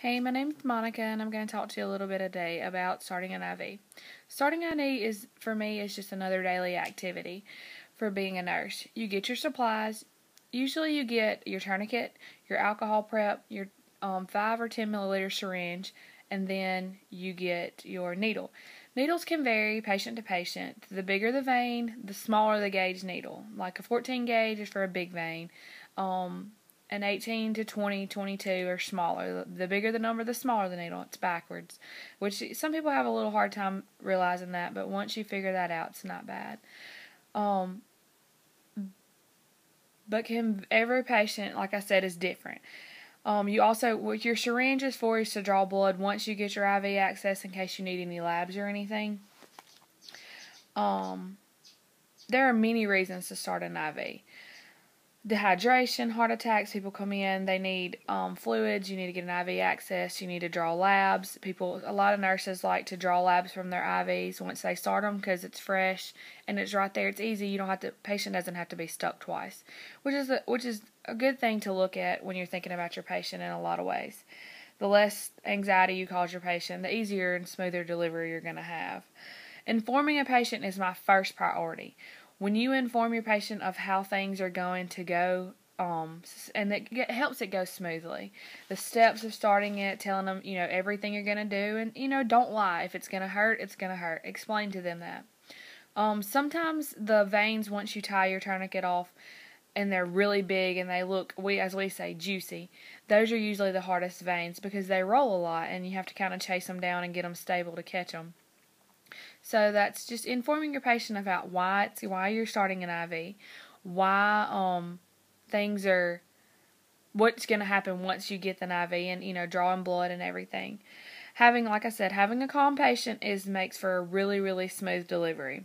Hey, my name's Monica, and I'm going to talk to you a little bit today about starting an IV. Starting an IV is, for me, is just another daily activity for being a nurse. You get your supplies. Usually, you get your tourniquet, your alcohol prep, your um, five or ten milliliter syringe, and then you get your needle. Needles can vary patient to patient. The bigger the vein, the smaller the gauge needle. Like a 14 gauge is for a big vein. Um, and 18 to 20, 22 are smaller. The bigger the number, the smaller the needle. It's backwards, which some people have a little hard time realizing that, but once you figure that out, it's not bad. Um, but can every patient, like I said, is different. Um, you also what your syringe is for is to draw blood once you get your IV access in case you need any labs or anything. Um, there are many reasons to start an IV dehydration, heart attacks. People come in, they need um, fluids. You need to get an IV access. You need to draw labs. People, a lot of nurses like to draw labs from their IVs once they start them because it's fresh and it's right there. It's easy. You don't have to. Patient doesn't have to be stuck twice, which is a, which is a good thing to look at when you're thinking about your patient in a lot of ways. The less anxiety you cause your patient, the easier and smoother delivery you're going to have. Informing a patient is my first priority when you inform your patient of how things are going to go um, and it helps it go smoothly. The steps of starting it, telling them, you know, everything you're going to do, and, you know, don't lie. If it's going to hurt, it's going to hurt. Explain to them that. Um, sometimes the veins, once you tie your tourniquet off, and they're really big and they look, we as we say, juicy, those are usually the hardest veins because they roll a lot and you have to kind of chase them down and get them stable to catch them. So that's just informing your patient about why it's why you're starting an IV, why um things are what's going to happen once you get the IV and you know drawing blood and everything. Having like I said, having a calm patient is makes for a really really smooth delivery.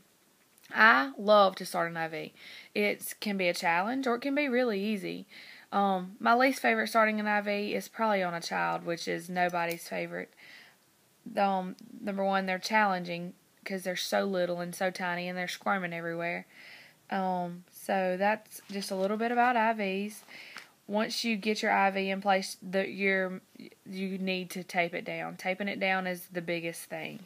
I love to start an IV. It can be a challenge or it can be really easy. Um, my least favorite starting an IV is probably on a child, which is nobody's favorite. Um, number one, they're challenging because they're so little and so tiny and they're squirming everywhere. Um, so that's just a little bit about IVs. Once you get your IV in place, the your you need to tape it down. Taping it down is the biggest thing.